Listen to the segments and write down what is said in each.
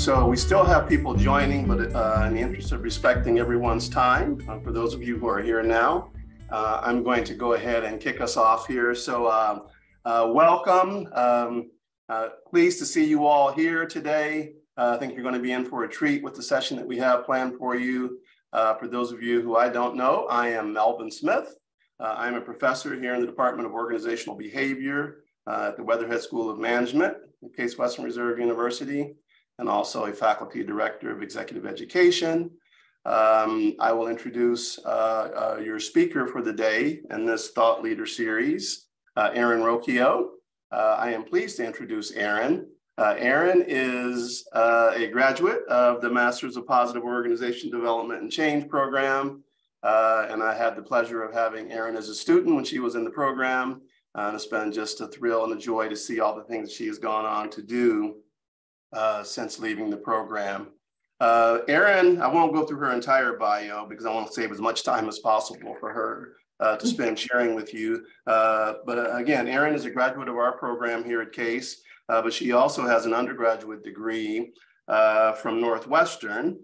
So we still have people joining, but uh, in the interest of respecting everyone's time, uh, for those of you who are here now, uh, I'm going to go ahead and kick us off here. So uh, uh, welcome. Um, uh, pleased to see you all here today. I think you're going to be in for a treat with the session that we have planned for you. for those of you who I don't know, I am Melvin Smith. I'm a professor here in the Department of Organizational Behavior at the Weatherhead School of Management at Case Western Reserve University and also a faculty director of executive education. Um, I will introduce uh, uh, your speaker for the day in this Thought Leader series, uh, Erin Rocchio. Uh, I am pleased to introduce Erin. Uh, Erin is uh, a graduate of the Masters of Positive Organization Development and Change program. and I had the pleasure of having Erin as a student when she was in the program. and it's been just a thrill and a joy to see all the things she has gone on to do uh, since leaving the program. Uh, Erin, I won't go through her entire bio because I want to save as much time as possible for her uh, to spend sharing with you. Uh, but uh, again, Erin is a graduate of our program here at CASE, uh, but she also has an undergraduate degree from Northwestern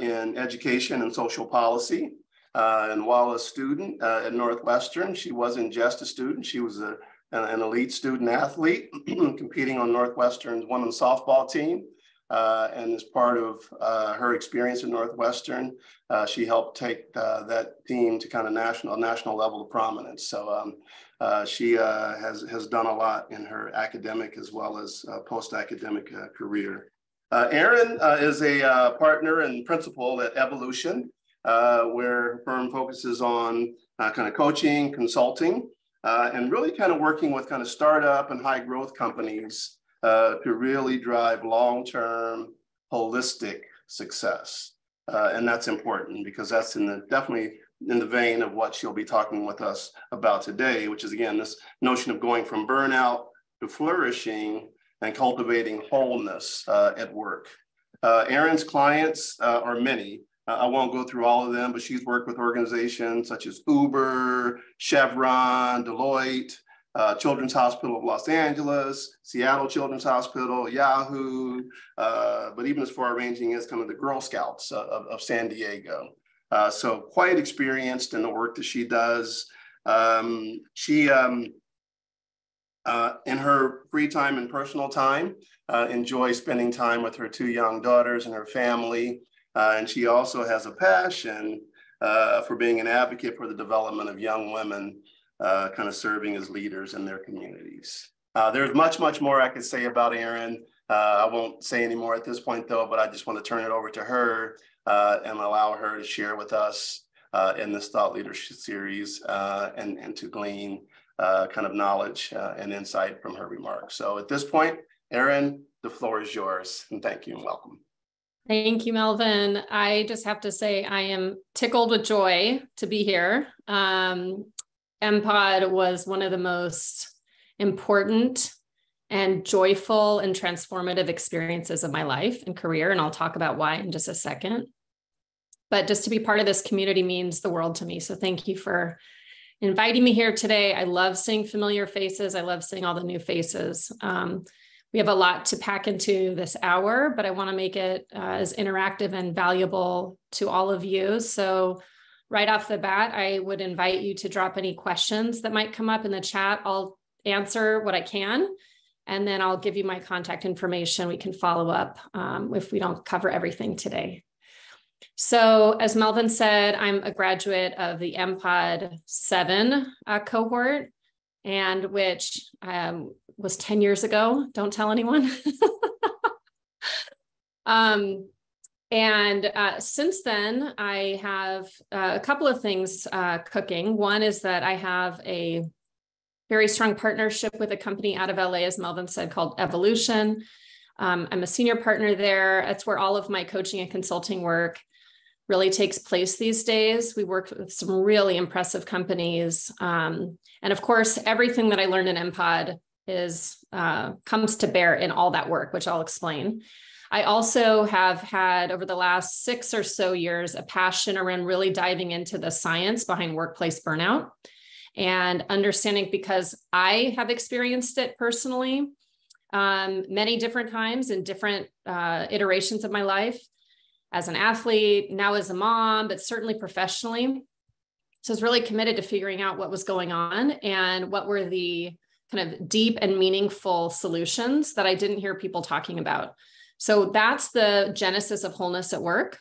in education and social policy. and while a student at Northwestern, she wasn't just a student, she was a an elite student athlete competing on Northwestern's women's softball team. Uh, and as part of uh, her experience at Northwestern, uh, she helped take uh, that team to kind of national national level of prominence. So um, uh, she uh, has has done a lot in her academic as well as post academic career. Erin is a partner and principal at Evolution, where her firm focuses on kind of coaching, consulting, uh, and really kind of working with kind of startup and high growth companies uh, to really drive long-term holistic success. Uh, and that's important because that's in the definitely in the vein of what she'll be talking with us about today, which is again, this notion of going from burnout to flourishing and cultivating wholeness uh, at work. Uh, Erin's clients uh, are many, I won't go through all of them, but she's worked with organizations such as Uber, Chevron, Deloitte, uh, Children's Hospital of Los Angeles, Seattle Children's Hospital, Yahoo, uh, but even as far ranging as kind of the Girl Scouts of, of San Diego. Uh, so quite experienced in the work that she does. Um, she, um, uh, in her free time and personal time, uh, enjoys spending time with her two young daughters and her family. Uh, and she also has a passion uh, for being an advocate for the development of young women, uh, kind of serving as leaders in their communities. Uh, there's much, much more I could say about Erin. Uh, I won't say any more at this point though, but I just want to turn it over to her uh, and allow her to share with us in this thought leadership series and, and to glean kind of knowledge and insight from her remarks. So at this point, Erin, the floor is yours and thank you and welcome. Thank you, Melvin. I just have to say I am tickled with joy to be here. Um, MPOD was one of the most important and joyful and transformative experiences of my life and career. And I'll talk about why in just a second. But just to be part of this community means the world to me. So thank you for inviting me here today. I love seeing familiar faces. I love seeing all the new faces. Um, we have a lot to pack into this hour, but I want to make it uh, as interactive and valuable to all of you. So, right off the bat, I would invite you to drop any questions that might come up in the chat. I'll answer what I can, and then I'll give you my contact information. We can follow up um, if we don't cover everything today. So, as Melvin said, I'm a graduate of the MPOD 7 uh, cohort, and which um, was 10 years ago. Don't tell anyone. um, and uh, since then, I have uh, a couple of things uh, cooking. One is that I have a very strong partnership with a company out of LA, as Melvin said, called Evolution. Um, I'm a senior partner there. That's where all of my coaching and consulting work really takes place these days. We work with some really impressive companies. Um, and of course, everything that I learned in MPOD is uh, comes to bear in all that work, which I'll explain. I also have had over the last six or so years a passion around really diving into the science behind workplace burnout and understanding because I have experienced it personally. um, many different times in different uh, iterations of my life as an athlete, now as a mom, but certainly professionally. So I was really committed to figuring out what was going on and what were the kind of deep and meaningful solutions that I didn't hear people talking about. So that's the genesis of wholeness at work.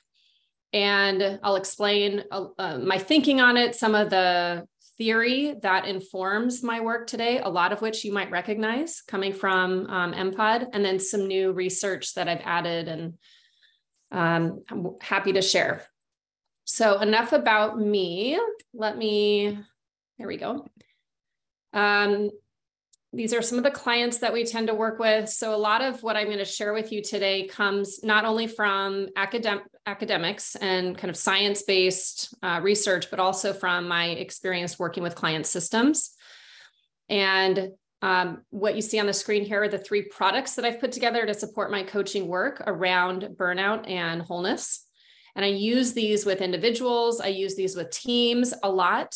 And I'll explain uh, uh, my thinking on it, some of the theory that informs my work today, a lot of which you might recognize coming from um, MPOD, and then some new research that I've added and um, I'm happy to share. So enough about me. Let me, there we go. Um, these are some of the clients that we tend to work with. So a lot of what I'm going to share with you today comes not only from academic academics and kind of science-based uh, research, but also from my experience working with client systems. And um, what you see on the screen here are the three products that I've put together to support my coaching work around burnout and wholeness. And I use these with individuals, I use these with teams a lot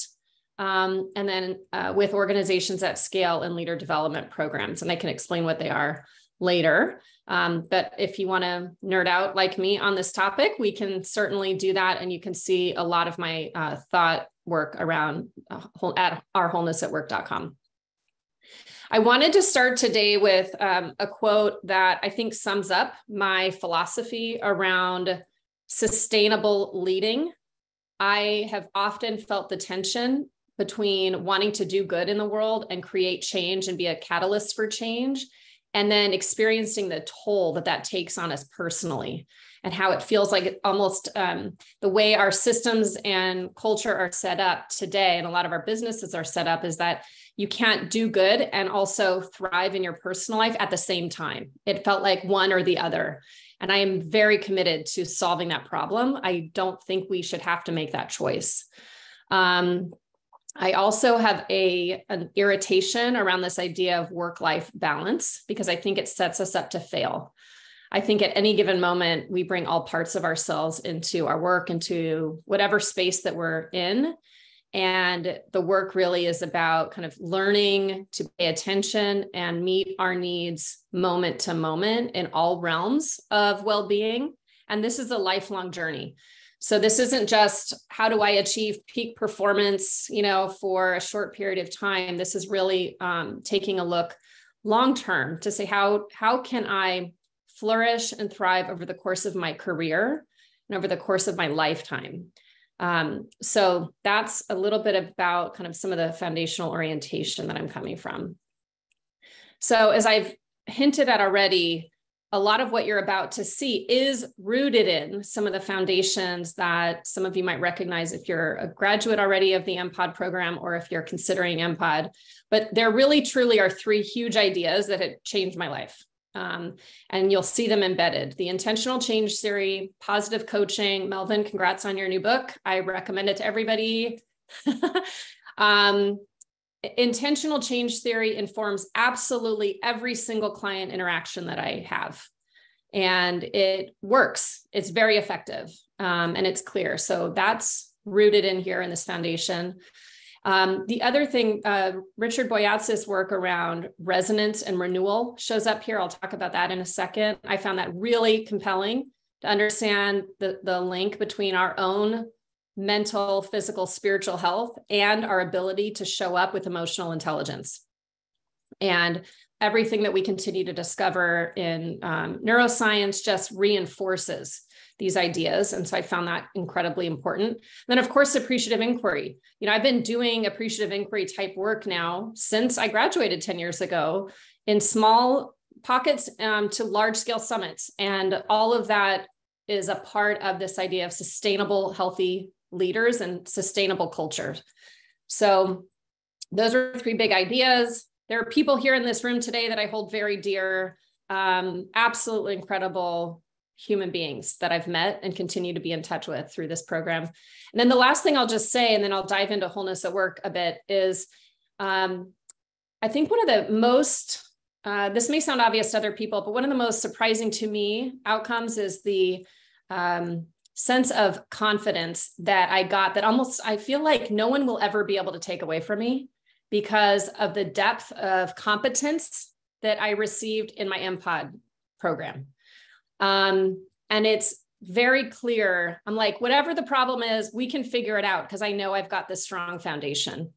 um, and then uh, with organizations at scale and leader development programs. And I can explain what they are later. Um, but if you want to nerd out like me on this topic, we can certainly do that. And you can see a lot of my uh, thought work around uh, at ourwholenessatwork.com. I wanted to start today with um, a quote that I think sums up my philosophy around sustainable leading. I have often felt the tension between wanting to do good in the world and create change and be a catalyst for change and then experiencing the toll that that takes on us personally and how it feels like almost um, the way our systems and culture are set up today and a lot of our businesses are set up is that you can't do good and also thrive in your personal life at the same time. It felt like one or the other. And i am very committed to solving that problem. I don't think we should have to make that choice. Um, I also have a an irritation around this idea of work life balance because I think it sets us up to fail. I think at any given moment we bring all parts of ourselves into our work into whatever space that we're in and the work really is about kind of learning to pay attention and meet our needs moment to moment in all realms of well-being and this is a lifelong journey so this isn't just how do I achieve peak performance, you know, for a short period of time. This is really um, taking a look long term to say how how can I flourish and thrive over the course of my career and over the course of my lifetime. Um, so that's a little bit about kind of some of the foundational orientation that I'm coming from. So as I've hinted at already, a lot of what you're about to see is rooted in some of the foundations that some of you might recognize if you're a graduate already of the MPOD program or if you're considering MPOD. But there really truly are three huge ideas that have changed my life. Um, and you'll see them embedded. The intentional change theory, positive coaching. Melvin, congrats on your new book. I recommend it to everybody. um, intentional change theory informs absolutely every single client interaction that I have. And it works, it's very effective, um, and it's clear. So that's rooted in here in this foundation. Um, the other thing, uh, Richard Boyatzis' work around resonance and renewal shows up here. I'll talk about that in a second. I found that really compelling to understand the, the link between our own mental, physical, spiritual health, and our ability to show up with emotional intelligence. And everything that we continue to discover in um, neuroscience just reinforces these ideas. And so I found that incredibly important. And then, of course, appreciative inquiry. You know, I've been doing appreciative inquiry type work now since I graduated 10 years ago in small pockets um, to large scale summits. And all of that is a part of this idea of sustainable, healthy leaders and sustainable culture. So those are three big ideas. There are people here in this room today that I hold very dear, um, absolutely incredible human beings that I've met and continue to be in touch with through this program. And then the last thing I'll just say, and then I'll dive into wholeness at work a bit, is um, I think one of the most, uh, this may sound obvious to other people, but one of the most surprising to me outcomes is the um, sense of confidence that I got that almost I feel like no one will ever be able to take away from me because of the depth of competence that I received in my MPOD program. Um, and it's very clear. I'm like, whatever the problem is, we can figure it out because I know I've got this strong foundation.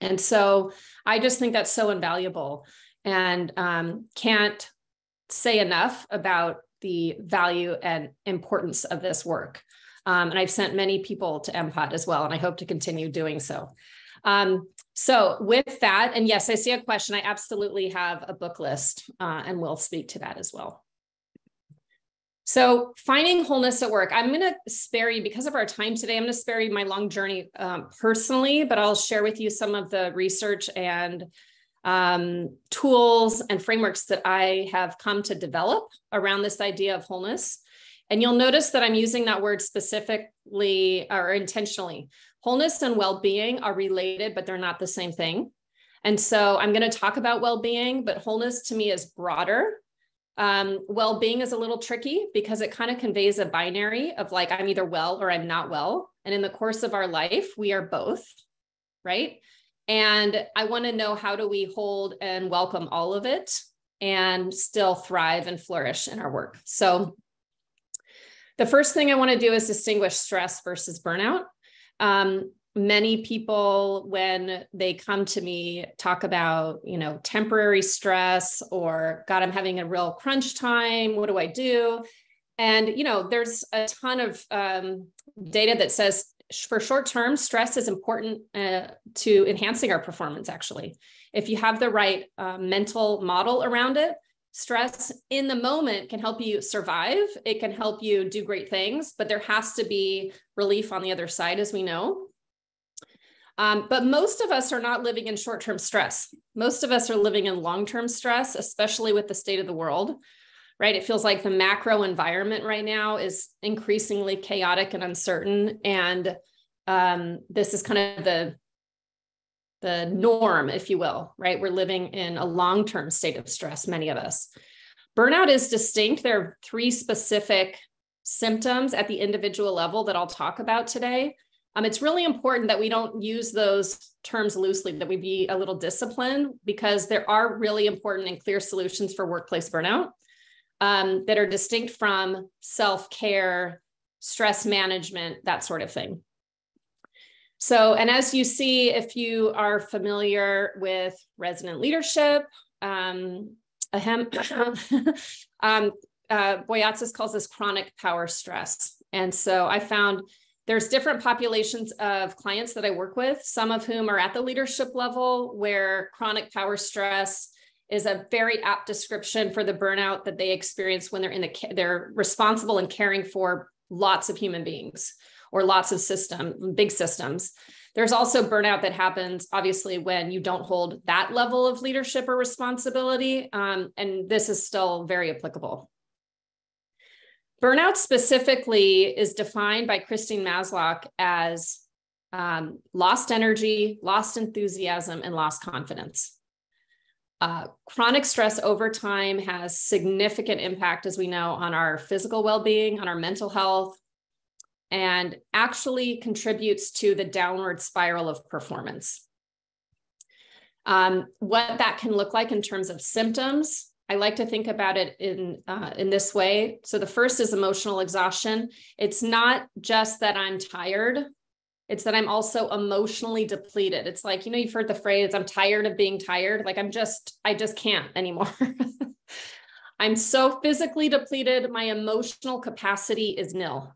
And so I just think that's so invaluable and um, can't say enough about the value and importance of this work. Um, and I've sent many people to MPOD as well, and I hope to continue doing so. Um, so with that, and yes, I see a question. I absolutely have a book list, uh, and we'll speak to that as well. So finding wholeness at work, I'm going to spare you because of our time today. I'm going to spare you my long journey um, personally, but I'll share with you some of the research and um, tools and frameworks that I have come to develop around this idea of wholeness. And you'll notice that I'm using that word specifically or intentionally. Wholeness and well being are related, but they're not the same thing. And so I'm going to talk about well being, but wholeness to me is broader um, well being is a little tricky because it kind of conveys a binary of like, I'm either well or I'm not well. And in the course of our life, we are both, right? And I want to know how do we hold and welcome all of it and still thrive and flourish in our work. So, the first thing I want to do is distinguish stress versus burnout. Um, many people when they come to me talk about you know temporary stress or god i'm having a real crunch time. What do i do? And you know there's a ton of um, data that says for short term stress is important uh, to enhancing our performance actually. If you have the right uh, mental model around it stress in the moment can help you survive. It can help you do great things but there has to be relief on the other side as we know um, but most of us are not living in short term stress. Most of us are living in long term stress, especially with the state of the world, right? It feels like the macro environment right now is increasingly chaotic and uncertain. And um, this is kind of the the norm, if you will, right? We're living in a long term state of stress, many of us. Burnout is distinct. There are three specific symptoms at the individual level that I'll talk about today. Um, it's really important that we don't use those terms loosely, that we be a little disciplined because there are really important and clear solutions for workplace burnout um, that are distinct from self care, stress management, that sort of thing. So, and as you see, if you are familiar with resonant leadership, um, ahem, um, uh, Boyatzis calls this chronic power stress. And so I found there's different populations of clients that I work with, some of whom are at the leadership level where chronic power stress is a very apt description for the burnout that they experience when they're in the they're responsible and caring for lots of human beings or lots of system big systems. There's also burnout that happens obviously when you don't hold that level of leadership or responsibility um, and this is still very applicable Burnout specifically is defined by Christine Maslach as um, lost energy, lost enthusiasm, and lost confidence. Uh, chronic stress over time has significant impact, as we know, on our physical well being, on our mental health, and actually contributes to the downward spiral of performance. Um, what that can look like in terms of symptoms I like to think about it in uh, in this way. So the first is emotional exhaustion. It's not just that I'm tired; it's that I'm also emotionally depleted. It's like you know you've heard the phrase "I'm tired of being tired." Like I'm just I just can't anymore. I'm so physically depleted. My emotional capacity is nil.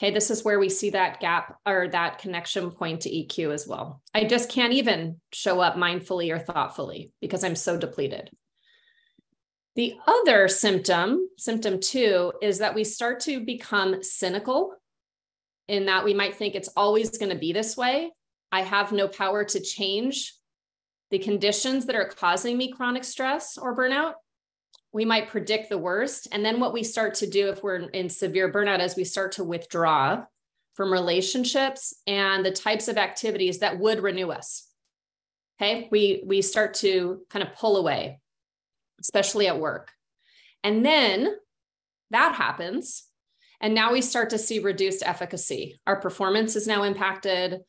Okay, this is where we see that gap or that connection point to EQ as well. I just can't even show up mindfully or thoughtfully because I'm so depleted. The other symptom, symptom two, is that we start to become cynical in that we might think it's always going to be this way. I have no power to change the conditions that are causing me chronic stress or burnout. We might predict the worst. And then what we start to do if we're in severe burnout is we start to withdraw from relationships and the types of activities that would renew us. Okay. We, we start to kind of pull away especially at work. And then that happens. And now we start to see reduced efficacy. Our performance is now impacted.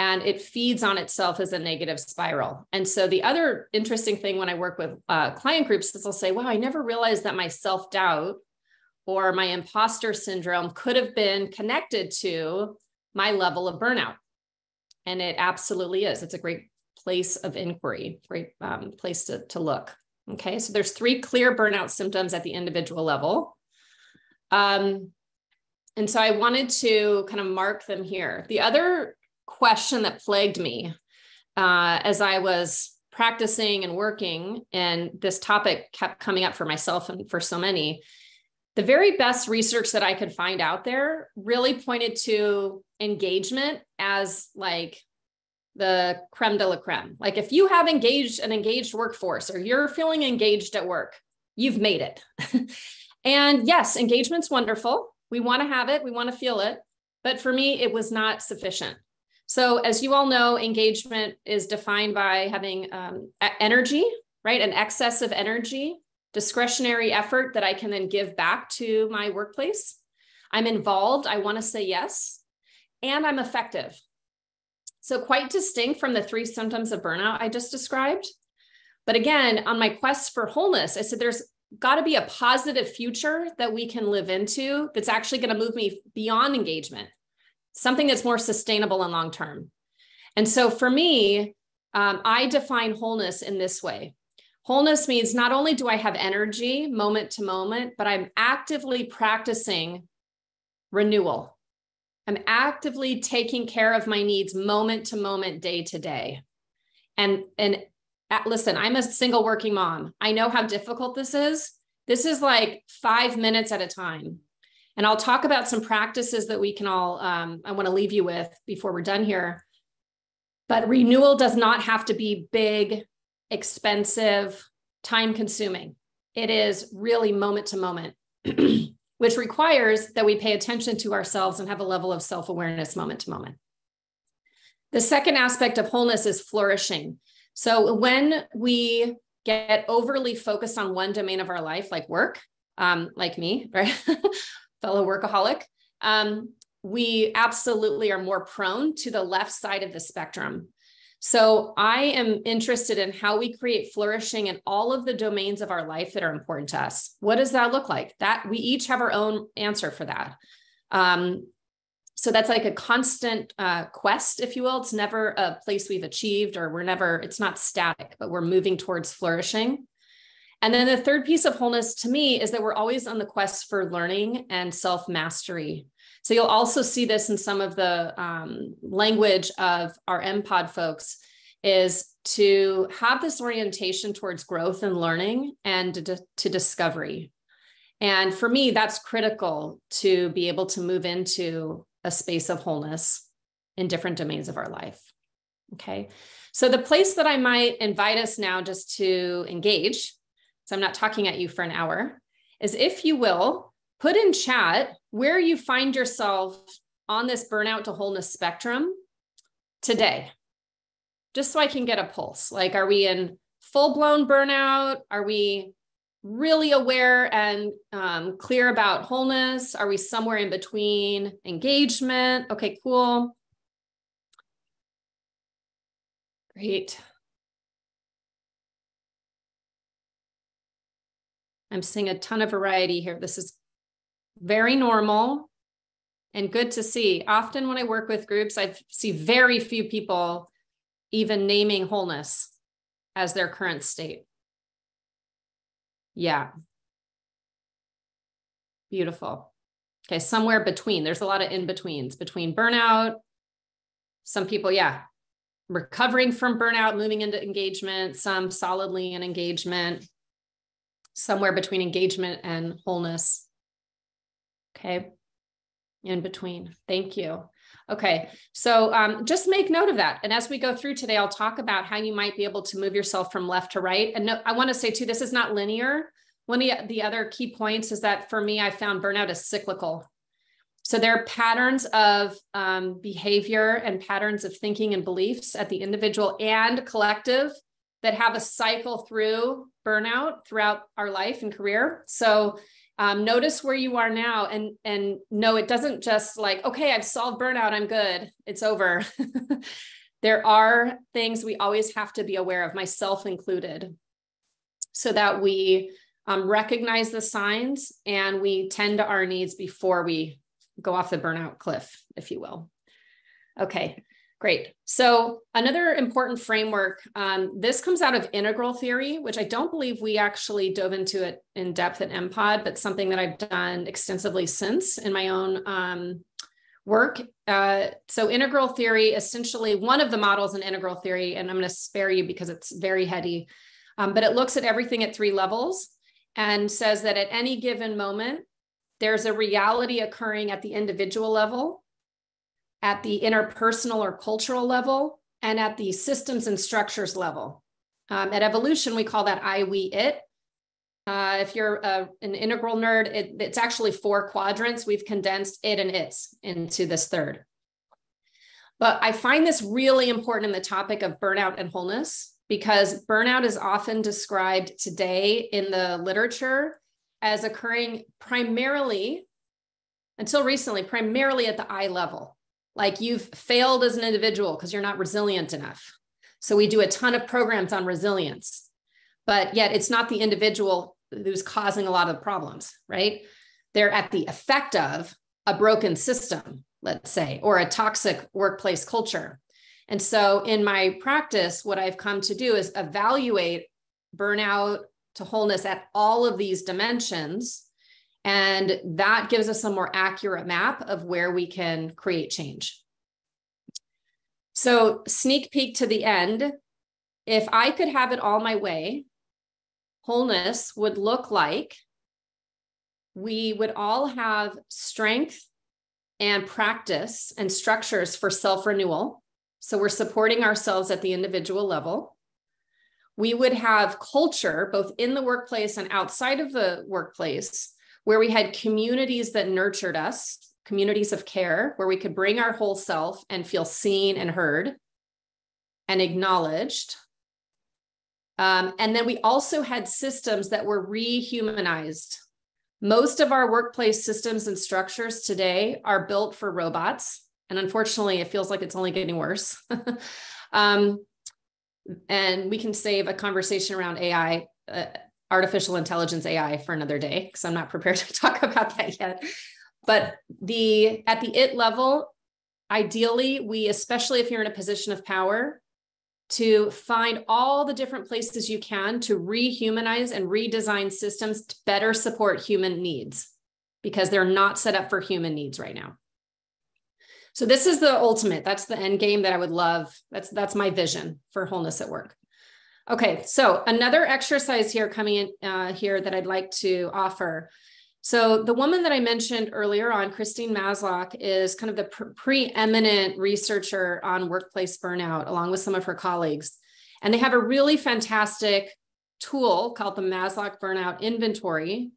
and it feeds on itself as a negative spiral. And so the other interesting thing when I work with uh, client groups is they'll say, wow, I never realized that my self doubt or my imposter syndrome could have been connected to my level of burnout. And it absolutely is. It's a great place of inquiry, great um, place to, to look. Okay, so there's three clear burnout symptoms at the individual level. Um, and so I wanted to kind of mark them here. The other question that plagued me uh, as I was practicing and working, and this topic kept coming up for myself and for so many. The very best research that I could find out there really pointed to engagement as like the creme de la creme. Like if you have engaged an engaged workforce or you're feeling engaged at work, you've made it. and yes, engagement's wonderful. We want to have it, we want to feel it. But for me, it was not sufficient. So, as you all know, engagement is defined by having um, energy, right? An excess of energy, discretionary effort that I can then give back to my workplace. I'm involved. I want to say yes. And I'm effective. So, quite distinct from the three symptoms of burnout I just described. But again, on my quest for wholeness, I said there's got to be a positive future that we can live into that's actually going to move me beyond engagement something that's more sustainable and long term. And so for me, um, I define wholeness in this way. Wholeness means not only do I have energy moment to moment, but I'm actively practicing renewal. I'm actively taking care of my needs moment to moment, day to day. And, and uh, listen, I'm a single working mom. I know how difficult this is. This is like five minutes at a time. And I'll talk about some practices that we can all, um, I want to leave you with before we're done here. But renewal does not have to be big, expensive, time consuming. It is really moment to moment, which requires that we pay attention to ourselves and have a level of self awareness moment to moment. The second aspect of wholeness is flourishing. So when we get overly focused on one domain of our life, like work, um, like me, right? fellow workaholic, um, we absolutely are more prone to the left side of the spectrum. So I am interested in how we create flourishing in all of the domains of our life that are important to us. What does that look like? That we each have our own answer for that. Um, so that's like a constant uh, quest, if you will. It's never a place we've achieved, or we're never. It's not static, but we're moving towards flourishing. And then the third piece of wholeness to me is that we're always on the quest for learning and self mastery. So you'll also see this in some of the um, language of our MPOD folks is to have this orientation towards growth and learning and to, to discovery. And for me, that's critical to be able to move into a space of wholeness in different domains of our life. Okay. So the place that I might invite us now just to engage so I'm not talking at you for an hour, is if you will put in chat where you find yourself on this burnout to wholeness spectrum today, just so I can get a pulse. Like, are we in full blown burnout? Are we really aware and um, clear about wholeness? Are we somewhere in between engagement? Okay, cool. Great. I'm seeing a ton of variety here. This is very normal and good to see. Often when I work with groups, I see very few people even naming wholeness as their current state. Yeah. Beautiful. Okay, somewhere between. There's a lot of in betweens between burnout. Some people, yeah, recovering from burnout, moving into engagement, some solidly in engagement somewhere between engagement and wholeness. Okay. In between. Thank you. Okay. So um, just make note of that. And as we go through today, I'll talk about how you might be able to move yourself from left to right. And no, I want to say too, this is not linear. One of the other key points is that for me, I found burnout is cyclical. So there are patterns of um, behavior and patterns of thinking and beliefs at the individual and collective that have a cycle through burnout throughout our life and career. So Um, notice where you are now and and no, it doesn't just like, okay, I've solved burnout, I'm good, it's over. there are things we always have to be aware of, myself included, so that we um, recognize the signs and we tend to our needs before we go off the burnout cliff, if you will. Okay, great. So another important framework, um, this comes out of integral theory, which I don't believe we actually dove into it in depth at MPOD, but something that I've done extensively since in my own um, work. Uh, so integral theory, essentially one of the models in integral theory, and I'm going to spare you because it's very heady, um, but it looks at everything at three levels and says that at any given moment, there's a reality occurring at the individual level, at the interpersonal or cultural level, and at the systems and structures level. Um, at evolution, we call that I, we, it. Uh, if you're uh, an integral nerd, it, it's actually four quadrants. We've condensed it and its into this third. But I find this really important in the topic of burnout and wholeness because burnout is often described today in the literature as occurring primarily, until recently, primarily at the I level. Like you've failed as an individual because you're not resilient enough. So we do a ton of programs on resilience, but yet it's not the individual who's causing a lot of problems, right? They're at the effect of a broken system, let's say, or a toxic workplace culture. And so in my practice, what I've come to do is evaluate burnout to wholeness at all of these dimensions. And that gives us a more accurate map of where we can create change. So, sneak peek to the end. If I could have it all my way, wholeness would look like we would all have strength and practice and structures for self renewal. So we're supporting ourselves at the individual level. We would have culture, both in the workplace and outside of the workplace, where we had communities that nurtured us, communities of care, where we could bring our whole self and feel seen and heard and acknowledged um, and then we also had systems that were rehumanized. Most of our workplace systems and structures today are built for robots. And unfortunately, it feels like it's only getting worse. um, and we can save a conversation around AI, uh, artificial intelligence AI for another day, because I'm not prepared to talk about that yet. But the at the it level, ideally, we, especially if you're in a position of power, to find all the different places you can to rehumanize and redesign systems to better support human needs because they're not set up for human needs right now. So this is the ultimate. That's the end game that I would love. That's that's my vision for wholeness at work. Okay, so another exercise here coming in uh, here that I'd like to offer so the woman that I mentioned earlier on, Christine Maslach, is kind of the pre- preeminent researcher on workplace burnout, along with some of her colleagues. And they have a really fantastic tool called the Maslach Burnout Inventory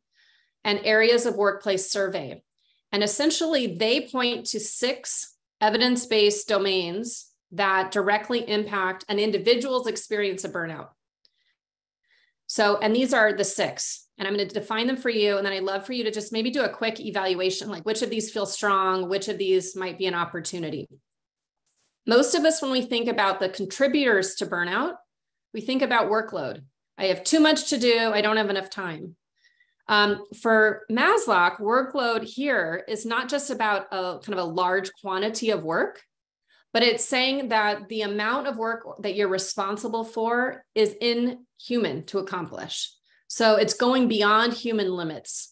and Areas of Worklife Survey. And essentially, they point to six evidence based domains that directly impact an individual's experience of burnout. So, and these are the six and I'm going to define them for you. And then I'd love for you to just maybe do a quick evaluation like which of these feel strong, which of these might be an opportunity. Most of us, when we think about the contributors to burnout, we think about workload. I have too much to do, I don't have enough time. Um, for Maslach, workload here is not just about a kind of a large quantity of work, but it's saying that the amount of work that you're responsible for is inhuman to accomplish. So it's going beyond human limits.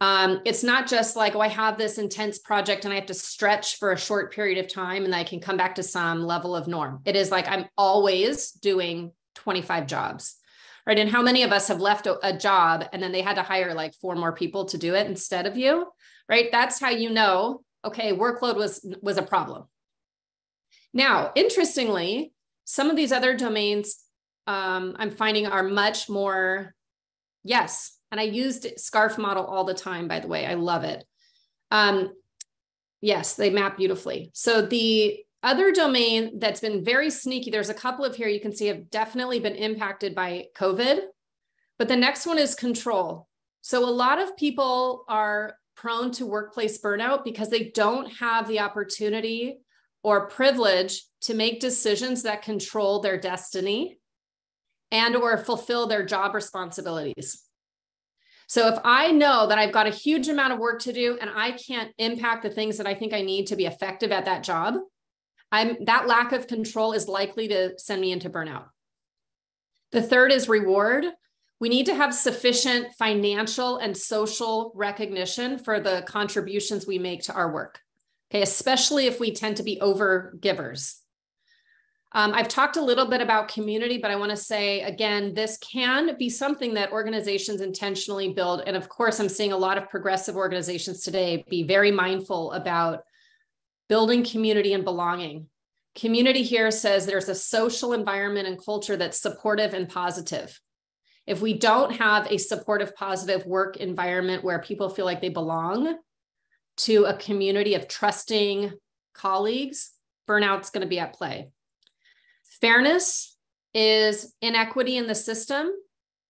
Um, it's not just like, oh, I have this intense project and I have to stretch for a short period of time and I can come back to some level of norm. It is like I'm always doing 25 jobs. Right. And how many of us have left a, a job and then they had to hire like four more people to do it instead of you? Right. That's how you know, okay, workload was was a problem. Now, interestingly, some of these other domains um, I'm finding are much more Yes. And I used scarf model all the time, by the way. I love it. Um, yes, they map beautifully. So the other domain that's been very sneaky, there's a couple of here you can see have definitely been impacted by COVID. But the next one is control. So a lot of people are prone to workplace burnout because they don't have the opportunity or privilege to make decisions that control their destiny and or fulfill their job responsibilities. So if I know that I've got a huge amount of work to do and I can't impact the things that I think I need to be effective at that job, I'm that lack of control is likely to send me into burnout. The third is reward. We need to have sufficient financial and social recognition for the contributions we make to our work. Okay, especially if we tend to be over givers. Um, I've talked a little bit about community, but I want to say again, this can be something that organizations intentionally build. And of course, I'm seeing a lot of progressive organizations today be very mindful about building community and belonging. Community here says there's a social environment and culture that's supportive and positive. If we don't have a supportive, positive work environment where people feel like they belong to a community of trusting colleagues, burnout's going to be at play. Fairness is inequity in the system.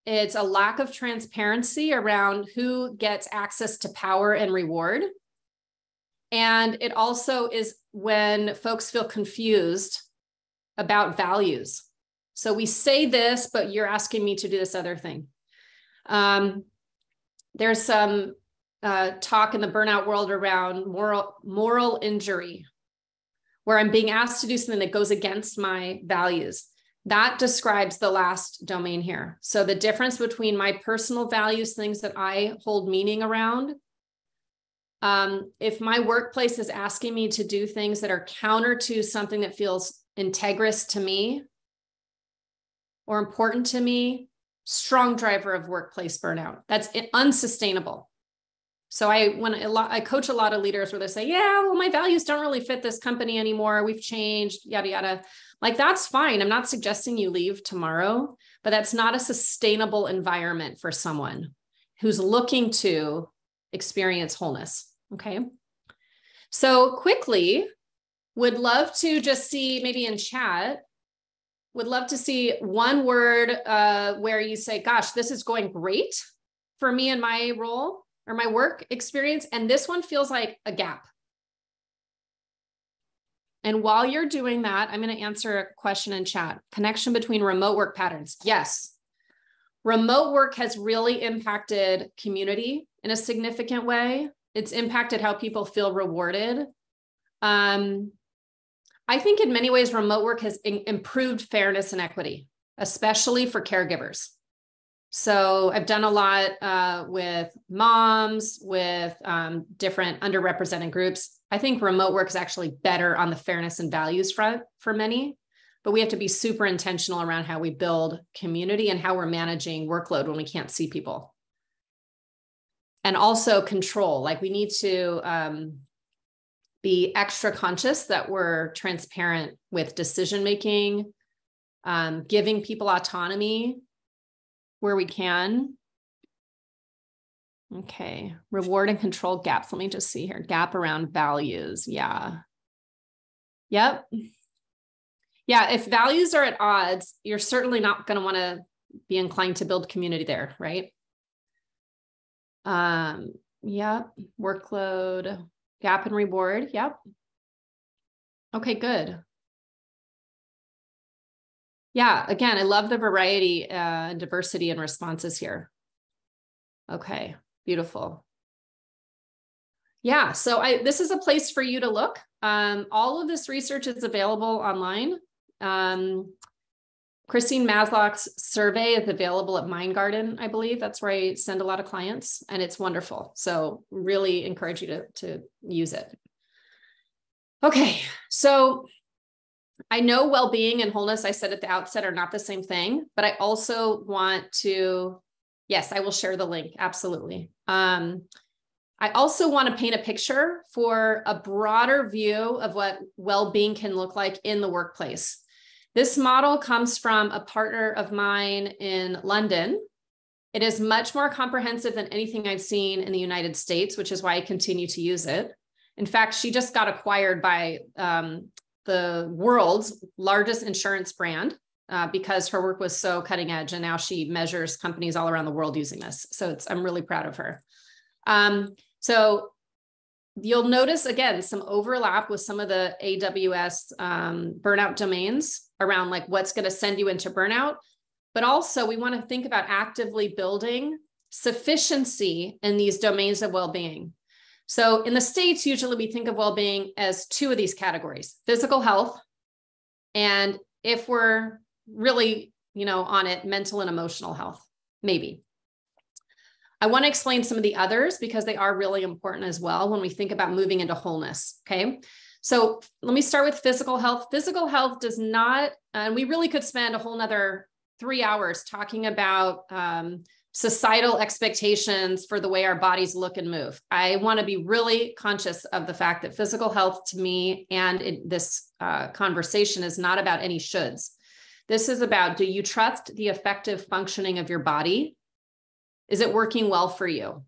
It's a lack of transparency around who gets access to power and reward. And it also is when folks feel confused about values. So we say this, but you're asking me to do this other thing. Um, there's some uh, talk in the burnout world around moral moral injury, where I'm being asked to do something that goes against my values. That describes the last domain here. So the difference between my personal values, things that I hold meaning around, um, if my workplace is asking me to do things that are counter to something that feels integrous to me or important to me, strong driver of workplace burnout. That's unsustainable. So I when a I coach a lot of leaders where they say, "Yeah, well, my values don't really fit this company anymore. We've changed, yada yada." Like that's fine. I'm not suggesting you leave tomorrow, but that's not a sustainable environment for someone who's looking to experience wholeness. Okay. So quickly, would love to just see maybe in chat, would love to see one word uh, where you say, gosh, this is going great for me in my role or my work experience. And this one feels like a gap. And while you're doing that, I'm going to answer a question in chat connection between remote work patterns. Yes. Remote work has really impacted community in a significant way. It's impacted how people feel rewarded. Um, I think in many ways, remote work has in- improved fairness and equity, especially for caregivers. So I've done a lot uh, with moms, with um, different underrepresented groups. I think remote work is actually better on the fairness and values front for many, but we have to be super intentional around how we build community and how we're managing workload when we can't see people. And also control, like we need to um, be extra conscious that we're transparent with decision making, um, giving people autonomy where we can. Okay, reward and control gaps. Let me just see here. Gap around values. Yeah. Yep. Yeah, if values are at odds, you're certainly not going to want to be inclined to build community there, right? Um, yep. Workload, gap and reward. Yep. Okay, good yeah, again, I love the variety uh, and diversity and responses here. Okay, beautiful. Yeah, so I, this is a place for you to look. Um, all of this research is available online. Um, Christine Maslach's survey is available at Mindgarden, I believe. That's where I send a lot of clients, and it's wonderful. So, really encourage you to, to use it. Okay, so I know well being and wholeness, I said at the outset, are not the same thing, but I also want to, yes, I will share the link. Absolutely. Um, I also want to paint a picture for a broader view of what well being can look like in the workplace. This model comes from a partner of mine in London. It is much more comprehensive than anything I've seen in the United States, which is why I continue to use it. In fact, she just got acquired by um, the world's largest insurance brand. uh, because her work was so cutting edge and now she measures companies all around the world using this. So it's i'm really proud of her. Um, so you'll notice again some overlap with some of the aws um, burnout domains around like what's going to send you into burnout. But also we want to think about actively building sufficiency in these domains of well-being so in the states usually we think of well-being as two of these categories physical health and if we're really, you know, on it, mental and emotional health, maybe. I want to explain some of the others because they are really important as well when we think about moving into wholeness. Okay. So let me start with physical health. Physical health does not, and we really could spend a whole nother three hours talking about um, societal expectations for the way our bodies look and move. I want to be really conscious of the fact that physical health to me and this uh, conversation is not about any shoulds. This is about do you trust the effective functioning of your body? Is it working well for you?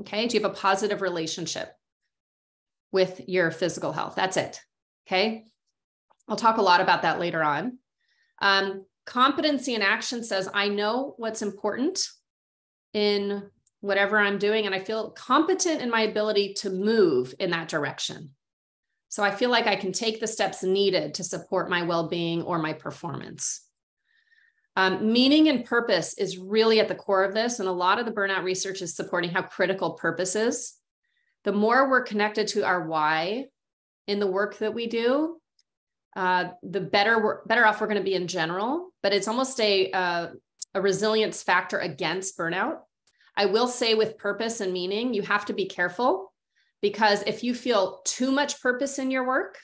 Okay. Do you have a positive relationship with your physical health? That's it. Okay. I'll talk a lot about that later on. Um, competency in action says, I know what's important in whatever I'm doing, and I feel competent in my ability to move in that direction. So I feel like I can take the steps needed to support my well being or my performance. Um, meaning and purpose is really at the core of this. And a lot of the burnout research is supporting how critical purpose is. The more we're connected to our why in the work that we do, uh, the better we're better off we're going to be in general. But it's almost a, uh, a resilience factor against burnout. I will say with purpose and meaning, you have to be careful because if you feel too much purpose in your work,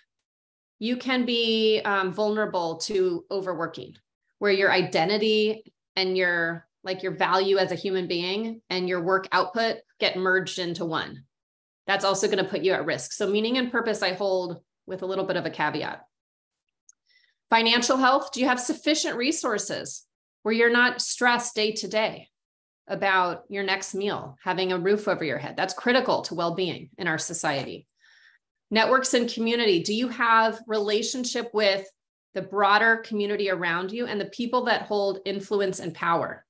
you can be um, vulnerable to overworking, where your identity and your like your value as a human being and your work output get merged into one. That's also going to put you at risk. So, meaning and purpose, I hold with a little bit of a caveat. Financial health do you have sufficient resources where you're not stressed day to day? about your next meal, having a roof over your head. That's critical to well-being in our society. Networks and community. Do you have relationship with the broader community around you and the people that hold influence and power?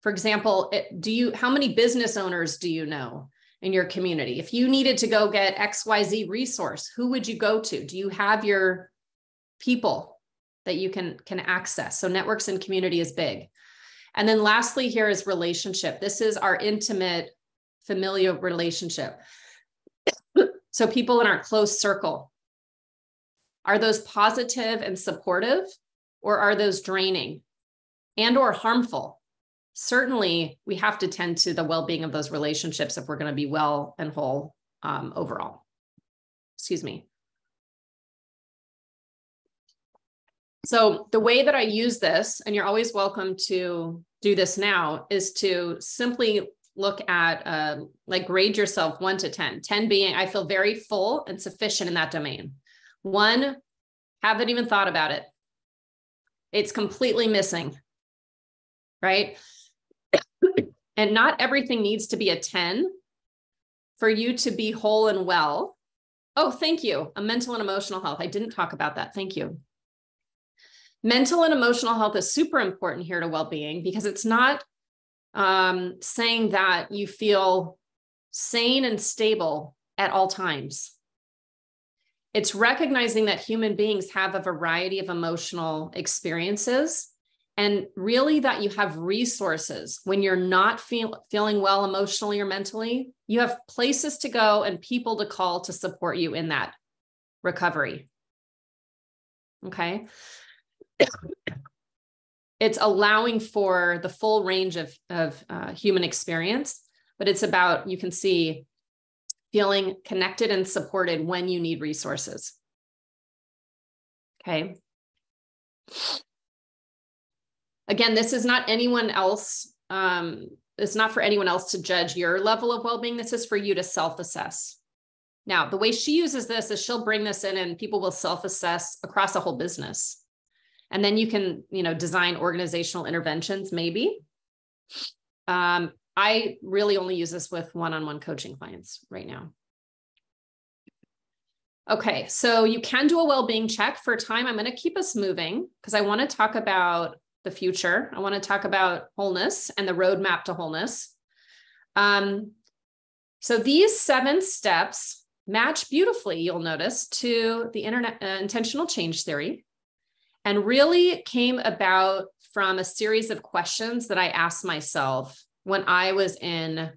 For example, do you how many business owners do you know in your community? If you needed to go get XYZ resource, who would you go to? Do you have your people that you can can access? So networks and community is big. And then lastly, here is relationship. This is our intimate familial relationship. so people in our close circle. Are those positive and supportive or are those draining and or harmful? Certainly, we have to tend to the well-being of those relationships if we're going to be well and whole um, overall. Excuse me. So the way that I use this, and you're always welcome to do this now, is to simply look at uh, like grade yourself one to 10, 10 being I feel very full and sufficient in that domain. One, haven't even thought about it. It's completely missing, right? and not everything needs to be a 10 for you to be whole and well. Oh, thank you. A mental and emotional health. I didn't talk about that. Thank you. Mental and emotional health is super important here to well being because it's not um, saying that you feel sane and stable at all times. It's recognizing that human beings have a variety of emotional experiences and really that you have resources when you're not feel, feeling well emotionally or mentally. You have places to go and people to call to support you in that recovery. Okay it's allowing for the full range of, of uh, human experience, but it's about, you can see, feeling connected and supported when you need resources. Okay. Again, this is not anyone else. Um, it's not for anyone else to judge your level of well being. This is for you to self assess. Now, the way she uses this is she'll bring this in and people will self assess across a whole business and then you can you know design organizational interventions maybe um, i really only use this with one-on-one coaching clients right now Okay, so you can do a well-being check for time. I'm going to keep us moving because I want to talk about the future. I want to talk about wholeness and the roadmap to wholeness. Um, so these seven steps match beautifully, you'll notice, to the internet uh, intentional change theory, and really came about from a series of questions that I asked myself when I was in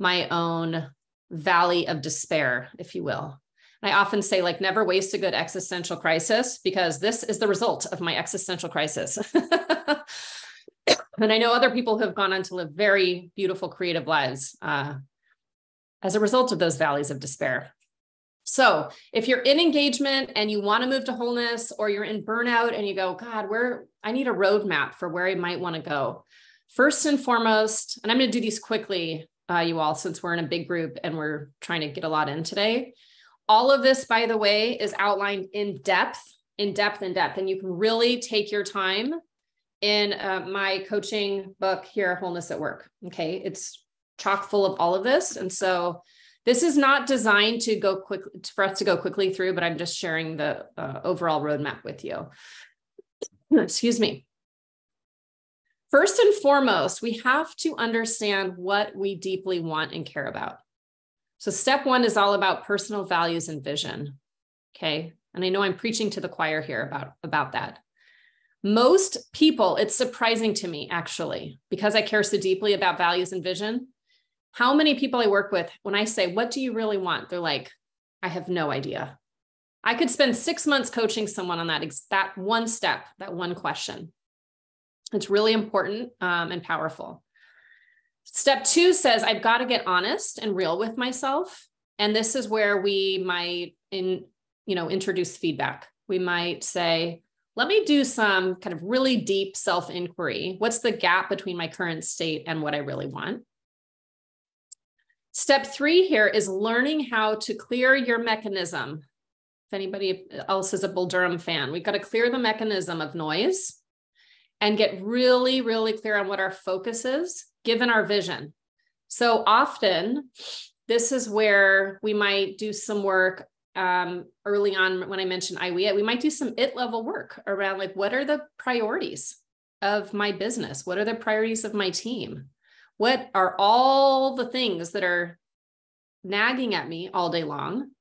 my own valley of despair, if you will. I often say, like, never waste a good existential crisis because this is the result of my existential crisis. and I know other people who have gone on to live very beautiful, creative lives uh, as a result of those valleys of despair. So, if you're in engagement and you want to move to wholeness, or you're in burnout and you go, God, where I need a roadmap for where I might want to go. First and foremost, and I'm going to do these quickly, uh, you all, since we're in a big group and we're trying to get a lot in today. All of this, by the way, is outlined in depth, in depth, in depth. And you can really take your time in uh, my coaching book here, Wholeness at Work. Okay. It's chock full of all of this. And so this is not designed to go quick for us to go quickly through, but I'm just sharing the uh, overall roadmap with you. Excuse me. First and foremost, we have to understand what we deeply want and care about. So step one is all about personal values and vision. Okay. And I know I'm preaching to the choir here about, about that. Most people, it's surprising to me actually, because I care so deeply about values and vision. How many people I work with, when I say, What do you really want? They're like, I have no idea. I could spend six months coaching someone on that, that one step, that one question. It's really important um, and powerful. Step two says, I've got to get honest and real with myself. And this is where we might in, you know, introduce feedback. We might say, let me do some kind of really deep self-inquiry. What's the gap between my current state and what I really want? Step three here is learning how to clear your mechanism. If anybody else is a Bull Durham fan, we've got to clear the mechanism of noise and get really, really clear on what our focus is given our vision. So often, this is where we might do some work um, early on when I mentioned IWEA, we might do some it level work around like what are the priorities of my business? What are the priorities of my team? What are all the things that are nagging at me all day long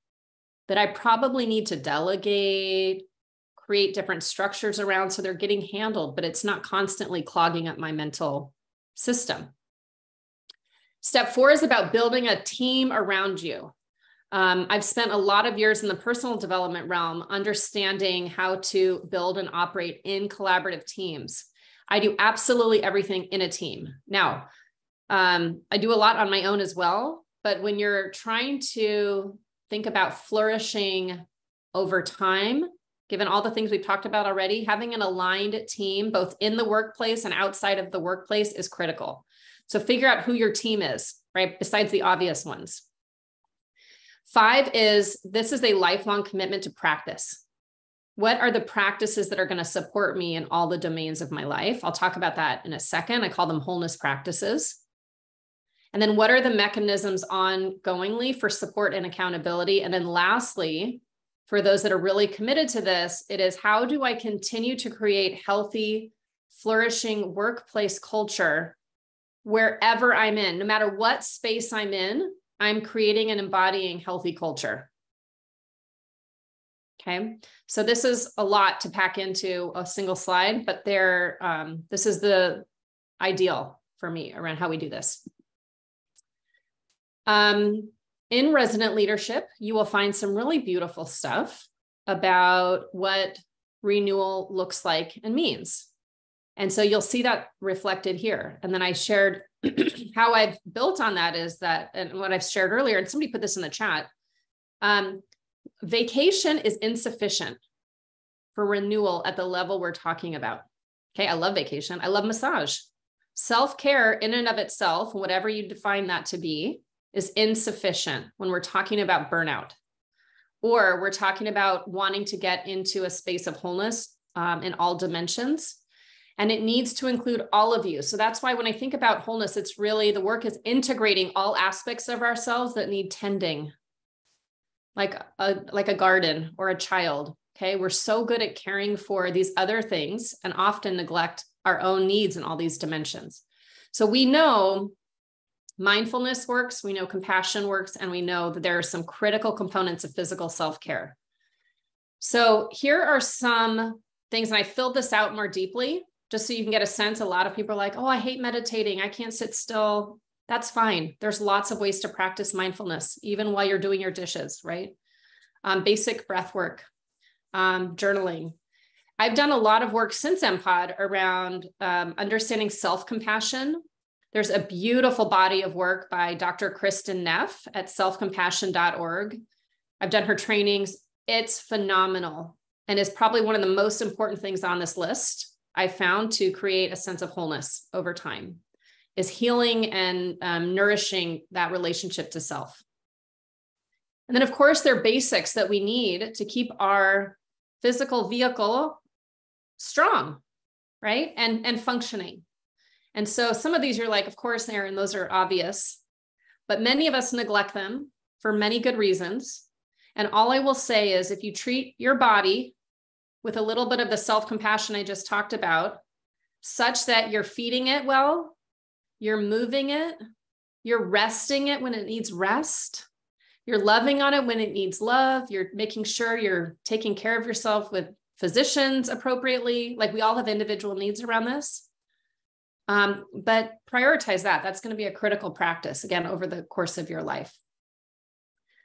that I probably need to delegate, create different structures around so they're getting handled, but it's not constantly clogging up my mental system. Step four is about building a team around you. Um, I've spent a lot of years in the personal development realm understanding how to build and operate in collaborative teams. I do absolutely everything in a team. Now, um, I do a lot on my own as well, but when you're trying to think about flourishing over time, given all the things we've talked about already, having an aligned team, both in the workplace and outside of the workplace, is critical. So figure out who your team is, right? Besides the obvious ones. Five is this is a lifelong commitment to practice. What are the practices that are going to support me in all the domains of my life? I'll talk about that in a second. I call them wholeness practices. And then what are the mechanisms ongoingly for support and accountability? And then lastly, for those that are really committed to this, it is how do I continue to create healthy, flourishing workplace culture wherever I'm in, no matter what space I'm in, I'm creating and embodying healthy culture. Okay, so this is a lot to pack into a single slide, but there, um, this is the ideal for me around how we do this. Um, in resonant leadership, you will find some really beautiful stuff about what renewal looks like and means. And so you'll see that reflected here. And then I shared how I've built on that is that, and what I've shared earlier, and somebody put this in the chat um, vacation is insufficient for renewal at the level we're talking about. Okay, I love vacation, I love massage. Self care, in and of itself, whatever you define that to be, is insufficient when we're talking about burnout or we're talking about wanting to get into a space of wholeness um, in all dimensions and it needs to include all of you. So that's why when I think about wholeness, it's really the work is integrating all aspects of ourselves that need tending. like a like a garden or a child. Okay, we're so good at caring for these other things and often neglect our own needs in all these dimensions. So we know mindfulness works, we know compassion works, and we know that there are some critical components of physical self care. So here are some things, and I filled this out more deeply just so you can get a sense. A lot of people are like, oh, I hate meditating, I can't sit still. That's fine. There's lots of ways to practice mindfulness, even while you're doing your dishes, right? Um, basic breath work, um, journaling, I've done a lot of work since MPOD around um, understanding self compassion. There's a beautiful body of work by Dr. Kristin Neff at selfcompassion.org. I've done her trainings. It's phenomenal and is probably one of the most important things on this list I found to create a sense of wholeness over time is healing and um, nourishing that relationship to self. And then, of course, there are basics that we need to keep our physical vehicle strong, right? And and functioning. And so some of these you're like, of course, Erin, those are obvious, but many of us neglect them for many good reasons. And all I will say is if you treat your body with a little bit of the self-compassion I just talked about, such that you're feeding it well, you're moving it, you're resting it when it needs rest, you're loving on it when it needs love, you're making sure you're taking care of yourself with physicians appropriately. Like we all have individual needs around this. Um, but prioritize that. That's going to be a critical practice again over the course of your life.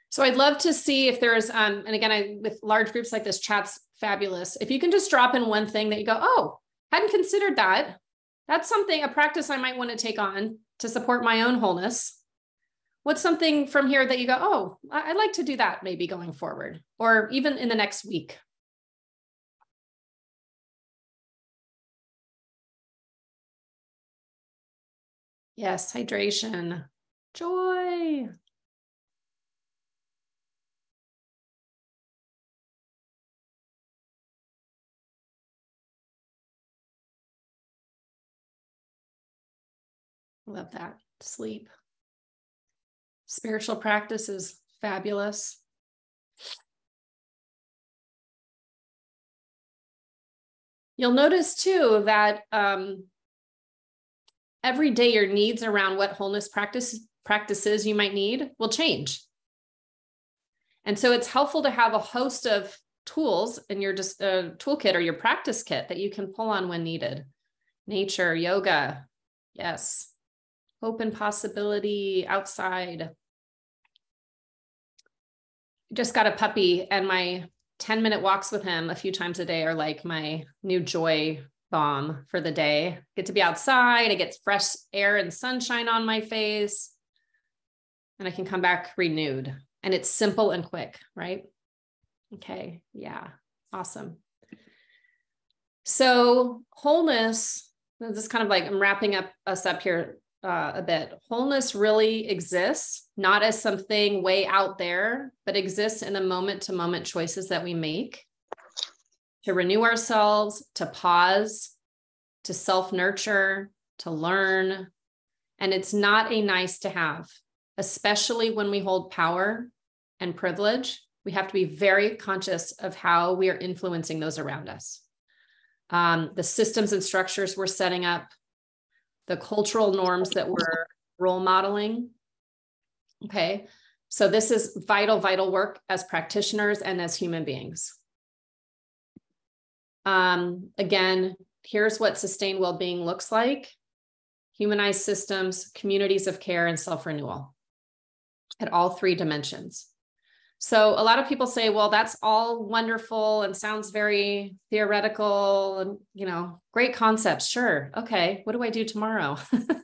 So I'd love to see if there's, um, and again, I with large groups like this, chat's fabulous. If you can just drop in one thing that you go, oh, hadn't considered that. That's something, a practice I might want to take on to support my own wholeness. What's something from here that you go, oh, I'd like to do that maybe going forward, or even in the next week? Yes, hydration. Joy. Love that. Sleep. Spiritual practice is fabulous. You'll notice too that um, every day your needs around what wholeness practice practices you might need will change. And so it's helpful to have a host of tools in your just uh, toolkit or your practice kit that you can pull on when needed. Nature, yoga, yes. Open possibility outside. Just got a puppy, and my 10 minute walks with him a few times a day are like my new joy bomb for the day. Get to be outside, I get fresh air and sunshine on my face, and I can come back renewed. And it's simple and quick, right? Okay, yeah, awesome. So, wholeness, this is kind of like I'm wrapping up us up here uh, a bit. Wholeness really exists, not as something way out there, but exists in the moment to moment choices that we make to renew ourselves, to pause, to self nurture, to learn. And it's not a nice to have, especially when we hold power and privilege. We have to be very conscious of how we are influencing those around us. Um, the systems and structures we're setting up, the cultural norms that we're role modeling. Okay. So, this is vital, vital work as practitioners and as human beings. Um, again, here's what sustained well-being looks like. Humanized systems communities of care and self-renewal at all three dimensions. So a lot of people say well that's all wonderful and sounds very theoretical and you know great concepts sure. Okay. What do i do tomorrow?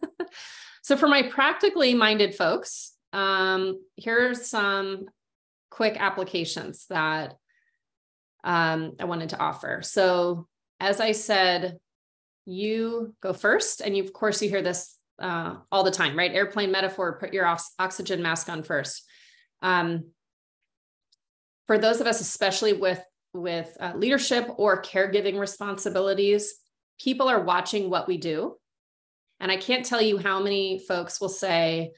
So for my practically minded folks um, here's some quick applications that um, I wanted to offer. So, as I said, you go first, and you, of course, you hear this uh, all the time, right? Airplane metaphor: put your ox- oxygen mask on first. Um, for those of us, especially with with uh, leadership or caregiving responsibilities, people are watching what we do, and I can't tell you how many folks will say,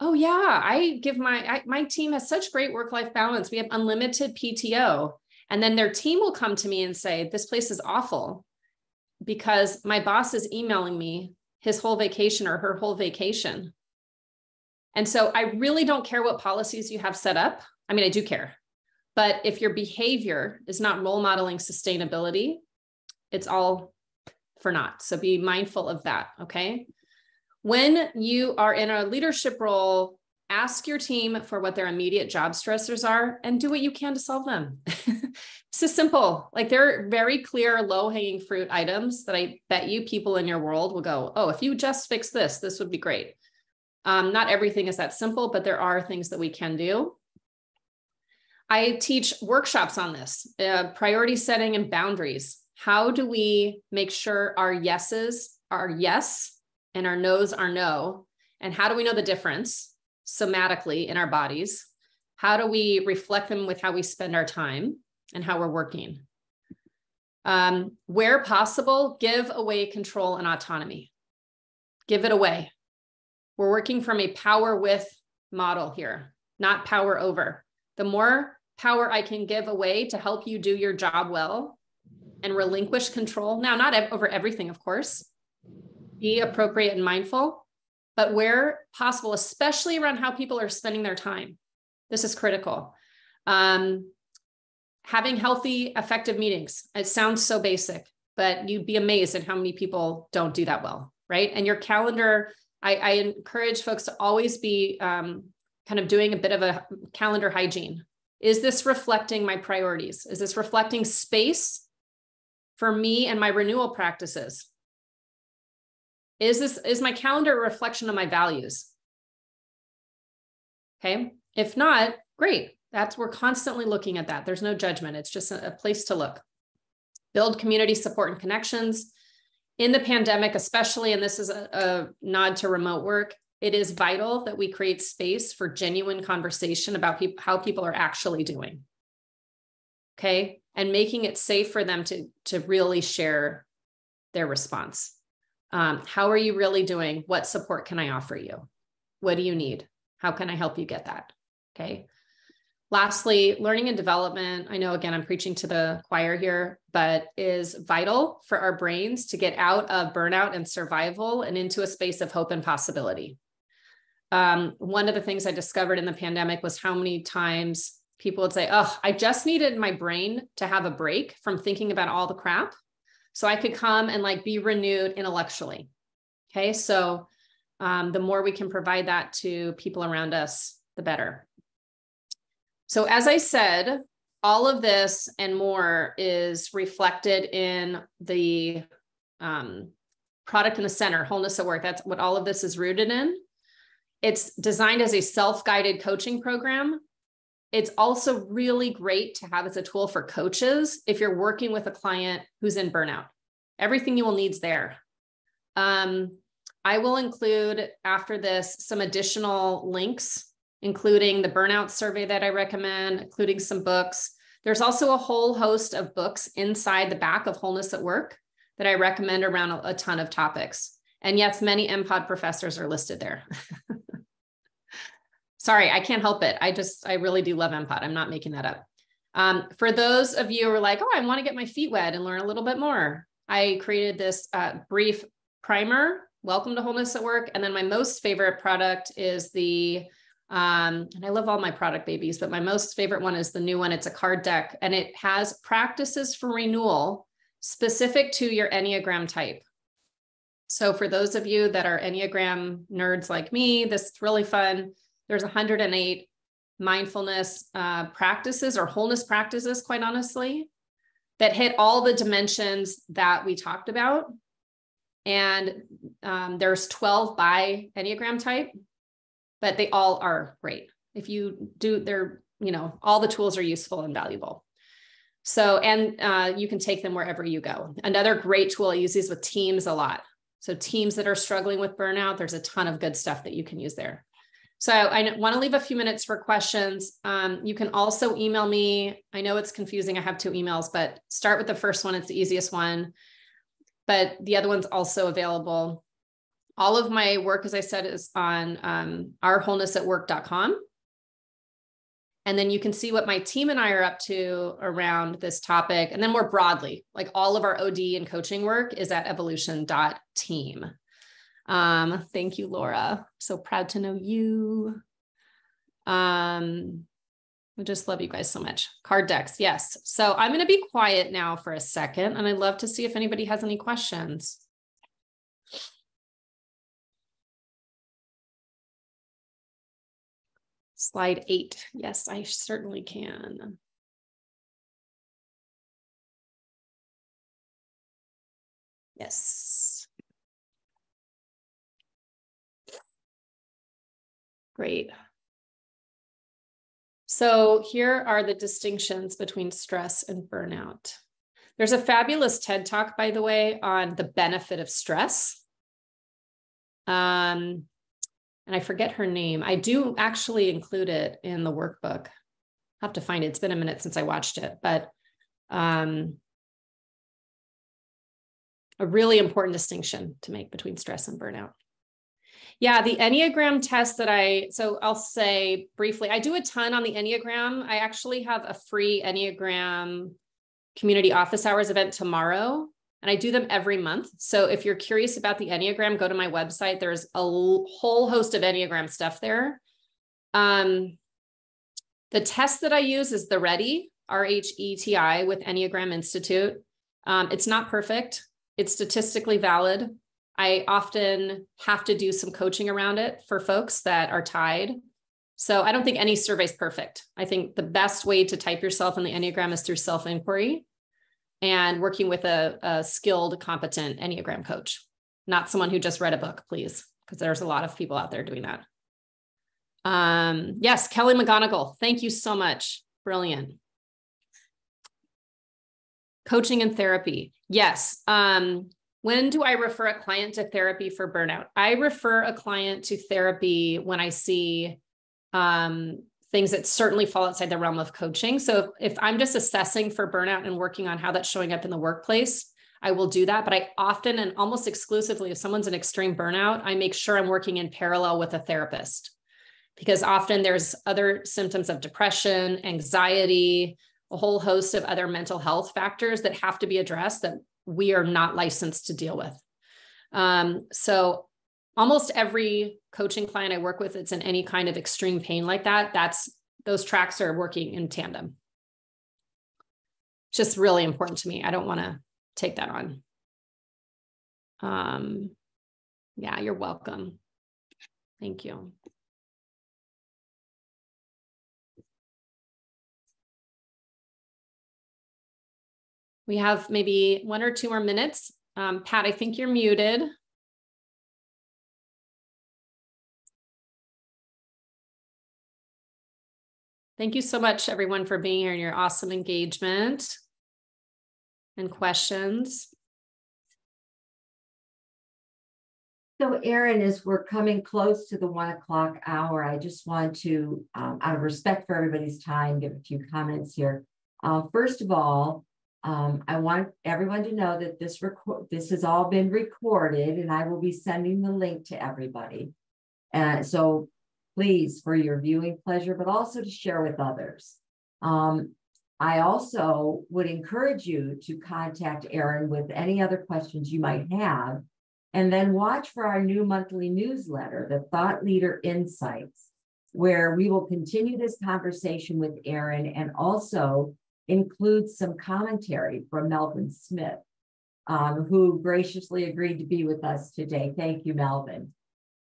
oh yeah, I give my I, my team has such great work life balance. We have unlimited PTO. And then their team will come to me and say, this place is awful because my boss is emailing me his whole vacation or her whole vacation. And so I really don't care what policies you have set up. I mean, I do care. But if your behavior is not role modeling sustainability, it's all for naught. So be mindful of that. Okay. When you are in a leadership role, ask your team for what their immediate job stressors are and do what you can to solve them. it's just simple. Like there are very clear low hanging fruit items that I bet you people in your world will go, oh, if you just fix this, this would be great. Um, not everything is that simple, but there are things that we can do. I teach workshops on this uh, priority setting and boundaries. How do we make sure our yeses are yes and our no's are no? And how do we know the difference somatically in our bodies? How do we reflect them with how we spend our time and how we're working? Um, where possible, give away control and autonomy. Give it away. We're working from a power with model here, not power over. The more power I can give away to help you do your job well and relinquish control. Now, not over everything, of course. Be appropriate and mindful, but where possible, especially around how people are spending their time. This is critical. Um, having healthy, effective meetings. It sounds so basic, but you'd be amazed at how many people don't do that well, right? And your calendar I, I encourage folks to always be um, kind of doing a bit of a calendar hygiene. Is this reflecting my priorities? Is this reflecting space for me and my renewal practices? Is this is my calendar a reflection of my values? Okay. If not, great. That's we're constantly looking at that. There's no judgment. It's just a, a place to look. Build community support and connections in the pandemic, especially, and this is a, a nod to remote work, it is vital that we create space for genuine conversation about pe- how people are actually doing. Okay. And making it safe for them to, to really share their response. Um, how are you really doing? What support can I offer you? What do you need? How can I help you get that? Okay. Lastly, learning and development. I know, again, I'm preaching to the choir here, but is vital for our brains to get out of burnout and survival and into a space of hope and possibility. Um, one of the things I discovered in the pandemic was how many times people would say, Oh, I just needed my brain to have a break from thinking about all the crap so I could come and like be renewed intellectually. Okay. So um, the more we can provide that to people around us, the better. So, as I said, all of this and more is reflected in the um, product in the center, wholeness at work. That's what all of this is rooted in. It's designed as a self guided coaching program. It's also really great to have as a tool for coaches if you're working with a client who's in burnout. Everything you will need's there. Um, I will include after this some additional links including the burnout survey that I recommend, including some books. There's also a whole host of books inside the back of Wholeness at Work that I recommend around a, a ton of topics. And yes, many MPOD professors are listed there. Sorry, I can't help it. I just, I really do love MPOD. I'm not making that up. Um, for those of you who are like, oh, I want to get my feet wet and learn a little bit more, I created this uh, brief primer, Welcome to Wholeness at Work. And then my most favorite product is the um, and I love all my product babies, but my most favorite one is the new one. It's a card deck and it has practices for renewal specific to your Enneagram type. So for those of you that are Enneagram nerds like me, this is really fun. There's 108 mindfulness uh, practices or wholeness practices, quite honestly, that hit all the dimensions that we talked about. And um, there's 12 by Enneagram type but they all are great. If you do, they're, you know, all the tools are useful and valuable. So, and uh, you can take them wherever you go. Another great tool I use these with teams a lot. So, teams that are struggling with burnout, there's a ton of good stuff that you can use there. So, I want to leave a few minutes for questions. Um, you can also email me. I know it's confusing. I have two emails, but start with the first one, it's the easiest one. But the other one's also available all of my work, as I said, is on um, ourwholenessatwork.com. And then you can see what my team and I are up to around this topic. And then more broadly, like all of our OD and coaching work is at evolution.team. Um, thank you, Laura. So proud to know you. Um, I just love you guys so much. Card decks, yes. So I'm going to be quiet now for a second, and I'd love to see if anybody has any questions. Slide eight. Yes, I certainly can. Yes. Great. So here are the distinctions between stress and burnout. There's a fabulous TED talk, by the way, on the benefit of stress. Um, and I forget her name. I do actually include it in the workbook. i have to find it. It's been a minute since I watched it, but um, a really important distinction to make between stress and burnout. Yeah, the Enneagram test that I, so I'll say briefly, I do a ton on the Enneagram. I actually have a free Enneagram community office hours event tomorrow and I do them every month. So if you're curious about the Enneagram, go to my website. There's a whole host of Enneagram stuff there. Um, the test that I use is the RHETI, R H E T I, with Enneagram Institute. Um, it's not perfect, it's statistically valid. I often have to do some coaching around it for folks that are tied. So I don't think any survey is perfect. I think the best way to type yourself in the Enneagram is through self inquiry and working with a, a skilled, competent Enneagram coach, not someone who just read a book, please, because there's a lot of people out there doing that. Um, yes, Kelly McGonigal, thank you so much. Brilliant. Coaching and therapy. Yes. Um, when do I refer a client to therapy for burnout? I refer a client to therapy when I see um, things that certainly fall outside the realm of coaching. So if, if I'm just assessing for burnout and working on how that's showing up in the workplace, I will do that. But I often and almost exclusively, if someone's in extreme burnout, I make sure I'm working in parallel with a therapist because often there's other symptoms of depression, anxiety, a whole host of other mental health factors that have to be addressed that we are not licensed to deal with. Um, so almost every coaching client I work with it's in any kind of extreme pain like that, that's those tracks are working in tandem. Just really important to me. I don't want to take that on. Um, yeah, you're welcome. Thank you. We have maybe one or two more minutes. Um, Pat, I think you're muted. Thank you so much, everyone, for being here and your awesome engagement and questions. So, Erin, as we're coming close to the one o'clock hour, I just want to, um, out of respect for everybody's time, give a few comments here. Uh, first of all, um, I want everyone to know that this record this has all been recorded, and I will be sending the link to everybody. And so please for your viewing pleasure, but also to share with others. Um, I also would encourage you to contact Erin with any other questions you might have, and then watch for our new monthly newsletter, the Thought Leader Insights, where we will continue this conversation with Erin and also include some commentary from Melvin Smith, um, who graciously agreed to be with us today. Thank you, Melvin.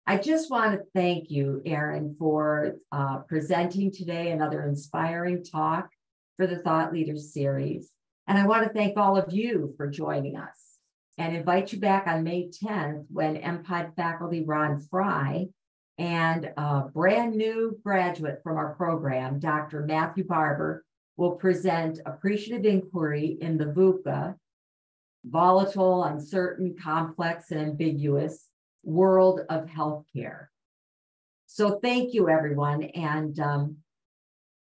I just want to thank you, Erin, for uh, presenting today another inspiring talk for the Thought Leaders series. And I want to thank all of you for joining us and invite you back on May 10th when MPOD faculty Ron Fry and a brand new graduate from our program, Dr. Matthew Barber, will present appreciative inquiry in the VUCA, volatile, uncertain, complex, and ambiguous world of healthcare. So thank you, everyone. And um,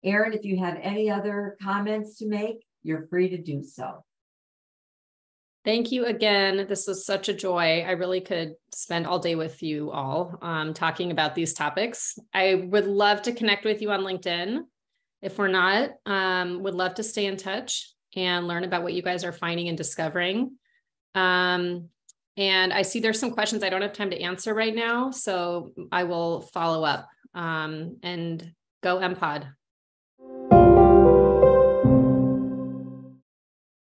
Erin, if you have any other comments to make, you're free to do so. Thank you again. This was such a joy. I really could spend all day with you all um, talking about these topics. I would love to connect with you on LinkedIn. If we're not, um, would love to stay in touch and learn about what you guys are finding and discovering. Um, and I see there's some questions I don't have time to answer right now, so I will follow up um, and go MPOD.